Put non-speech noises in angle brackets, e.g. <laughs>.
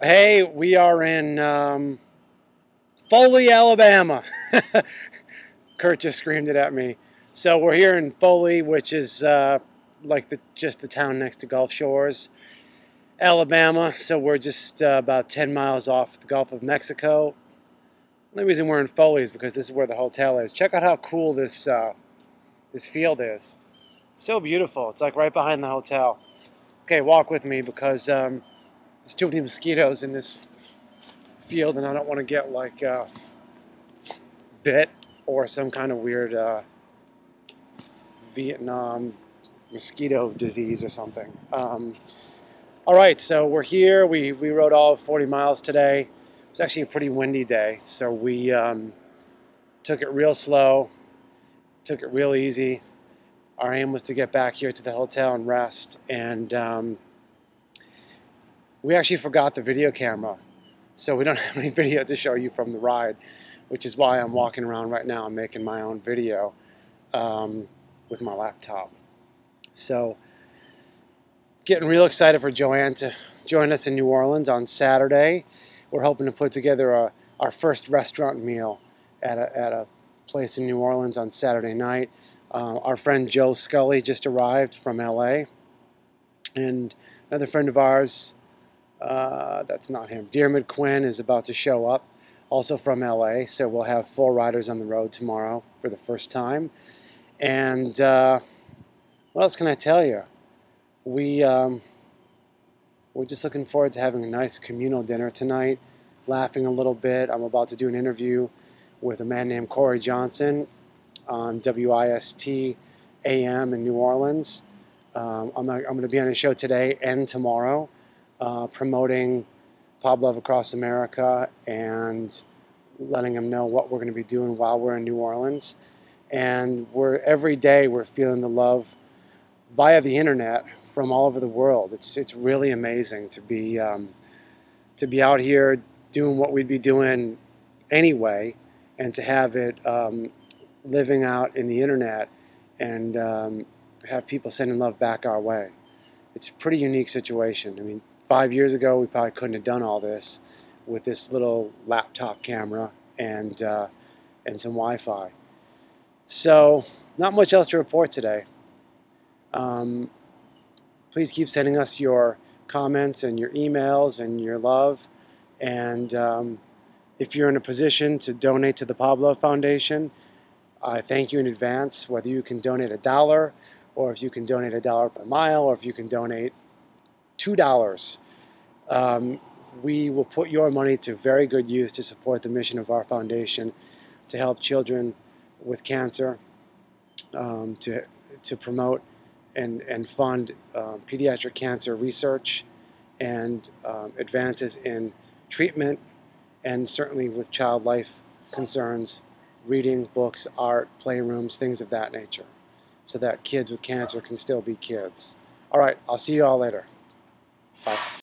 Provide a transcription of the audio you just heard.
Hey, we are in um, Foley, Alabama. <laughs> Kurt just screamed it at me. So we're here in Foley, which is uh, like the, just the town next to Gulf Shores, Alabama. So we're just uh, about 10 miles off the Gulf of Mexico. The reason we're in Foley is because this is where the hotel is. Check out how cool this uh, this field is. So beautiful. It's like right behind the hotel. Okay, walk with me because um, there's too many mosquitoes in this field, and I don't want to get like uh, bit or some kind of weird uh, Vietnam mosquito disease or something. Um, all right, so we're here. We we rode all 40 miles today. It's actually a pretty windy day, so we um, took it real slow, took it real easy. Our aim was to get back here to the hotel and rest, and um, we actually forgot the video camera, so we don't <laughs> have any video to show you from the ride, which is why I'm walking around right now and making my own video um, with my laptop. So, getting real excited for Joanne to join us in New Orleans on Saturday we're hoping to put together a, our first restaurant meal at a, at a place in New Orleans on Saturday night. Uh, our friend Joe Scully just arrived from LA. And another friend of ours, uh, that's not him, Diarmuid Quinn is about to show up, also from LA. So we'll have four riders on the road tomorrow for the first time. And uh, what else can I tell you? We. Um, we're just looking forward to having a nice communal dinner tonight, laughing a little bit. I'm about to do an interview with a man named Corey Johnson on WIST AM in New Orleans. Um, I'm, I'm going to be on a show today and tomorrow uh, promoting Pablove Across America and letting them know what we're going to be doing while we're in New Orleans. And we're every day we're feeling the love via the internet from all over the world. It's it's really amazing to be um, to be out here doing what we'd be doing anyway, and to have it um, living out in the internet and um, have people sending love back our way. It's a pretty unique situation. I mean, five years ago we probably couldn't have done all this with this little laptop camera and uh, and some Wi-Fi. So not much else to report today. Um, please keep sending us your comments and your emails and your love. And um, if you're in a position to donate to the Pablove Foundation, I thank you in advance, whether you can donate a dollar, or if you can donate a dollar per mile, or if you can donate $2. Um, we will put your money to very good use to support the mission of our foundation to help children with cancer, um, to, to promote and, and fund um, pediatric cancer research and um, advances in treatment and certainly with child life concerns, reading, books, art, playrooms, things of that nature, so that kids with cancer can still be kids. All right, I'll see you all later. Bye.